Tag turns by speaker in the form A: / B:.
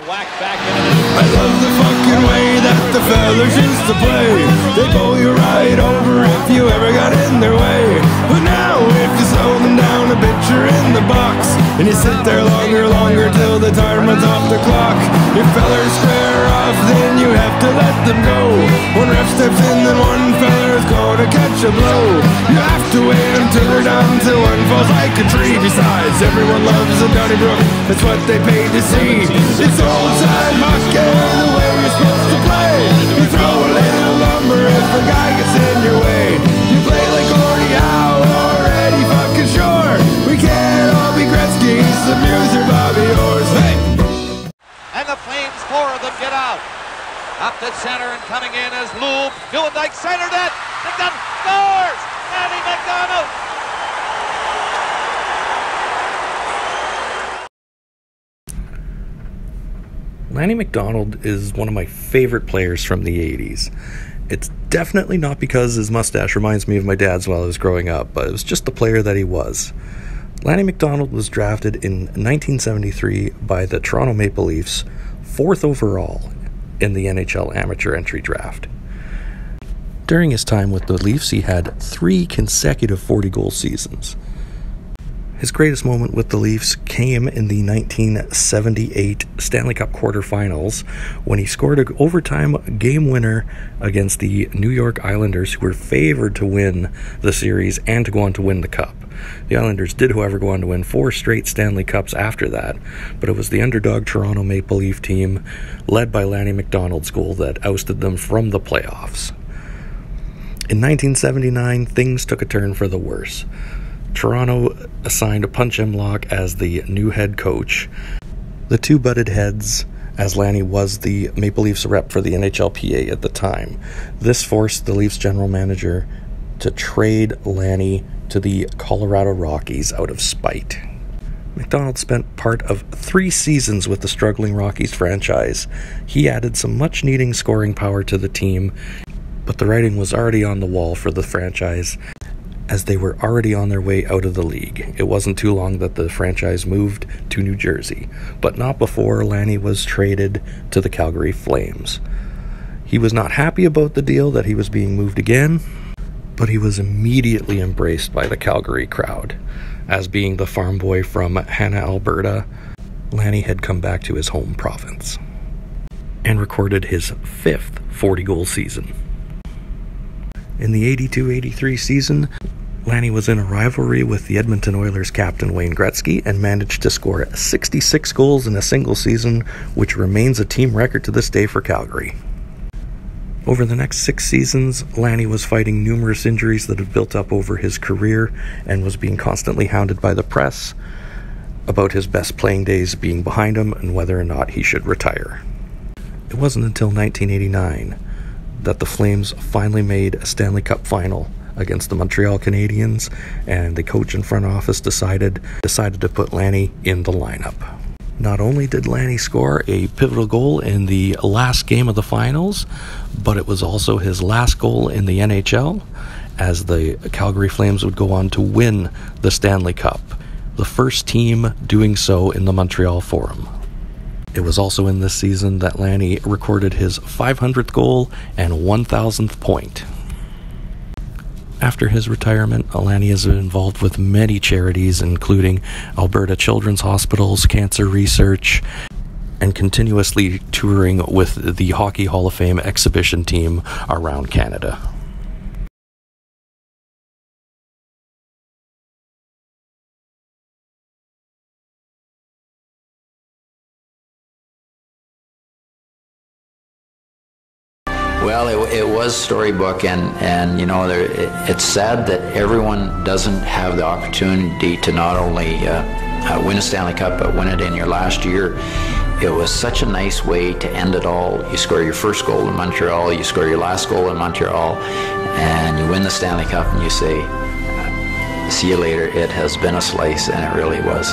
A: I love the fucking way that the fellas used to play. They pull you right over if you ever got in their way. But now, if you slow them down a bit, you're in the box. And you sit there longer, longer till the time runs off the clock. If fellers square off, then you have to let them go. One ref steps in, feller's a blow. You have to wait until they're done, till one falls like a tree. Besides, everyone loves a Donnybrook, that's what they paid to see. It's old time hockey, the way you're supposed to play. You throw a little lumber if a guy gets in your way. You play like Gordie Howe Eddie fucking Shore. We can't all be Gretzky, some user Bobby Orrs. Hey!
B: And the Flames, four of them get out. Up to center and coming in is Loob. Nieuwendyk center net. McDonald scores! McDonald!
C: Lanny McDonald is one of my favorite players from the 80s. It's definitely not because his mustache reminds me of my dad's while I was growing up, but it was just the player that he was. Lanny McDonald was drafted in 1973 by the Toronto Maple Leafs, fourth overall in the NHL amateur entry draft. During his time with the Leafs, he had three consecutive 40 goal seasons. His greatest moment with the Leafs came in the 1978 Stanley Cup quarterfinals when he scored an overtime game winner against the New York Islanders, who were favored to win the series and to go on to win the Cup. The Islanders did, however, go on to win four straight Stanley Cups after that, but it was the underdog Toronto Maple Leaf team, led by Lanny McDonald's goal, that ousted them from the playoffs. In 1979, things took a turn for the worse. Toronto assigned Punch Imlach as the new head coach. The two butted heads, as Lanny was the Maple Leafs rep for the NHLPA at the time. This forced the Leafs general manager to trade Lanny to the Colorado Rockies out of spite. McDonald spent part of three seasons with the struggling Rockies franchise. He added some much needing scoring power to the team, but the writing was already on the wall for the franchise as they were already on their way out of the league. It wasn't too long that the franchise moved to New Jersey, but not before Lanny was traded to the Calgary Flames. He was not happy about the deal that he was being moved again, but he was immediately embraced by the Calgary crowd. As being the farm boy from Hanna, Alberta, Lanny had come back to his home province and recorded his fifth 40 goal season. In the 82 83 season, Lanny was in a rivalry with the Edmonton Oilers captain Wayne Gretzky and managed to score 66 goals in a single season, which remains a team record to this day for Calgary. Over the next six seasons, Lanny was fighting numerous injuries that had built up over his career and was being constantly hounded by the press about his best playing days being behind him and whether or not he should retire. It wasn't until 1989 that the Flames finally made a Stanley Cup final against the Montreal Canadiens, and the coach and front office decided decided to put Lanny in the lineup. Not only did Lanny score a pivotal goal in the last game of the finals, but it was also his last goal in the NHL, as the Calgary Flames would go on to win the Stanley Cup, the first team doing so in the Montreal Forum. It was also in this season that Lanny recorded his 500th goal and 1000th point. After his retirement, Lanny has been involved with many charities, including Alberta Children's Hospitals, Cancer Research, and continuously touring with the Hockey Hall of Fame exhibition team around Canada.
D: Well, it, it was storybook, and and you know, there, it, it's sad that everyone doesn't have the opportunity to not only uh, uh, win a Stanley Cup but win it in your last year. It was such a nice way to end it all. You score your first goal in Montreal, you score your last goal in Montreal, and you win the Stanley Cup, and you say, "See you later." It has been a slice, and it really was.